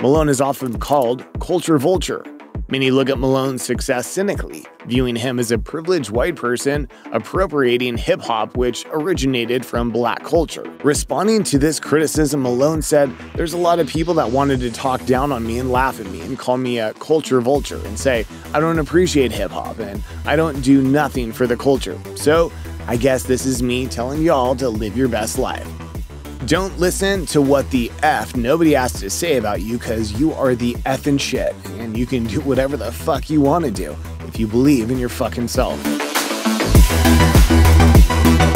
Malone is often called culture vulture. Many look at Malone's success cynically, viewing him as a privileged white person appropriating hip hop, which originated from black culture. Responding to this criticism, Malone said, There's a lot of people that wanted to talk down on me and laugh at me and call me a culture vulture and say, I don't appreciate hip hop and I don't do nothing for the culture. So I guess this is me telling y'all to live your best life. Don't listen to what the F nobody has to say about you because you are the effing shit and you can do whatever the fuck you want to do if you believe in your fucking self.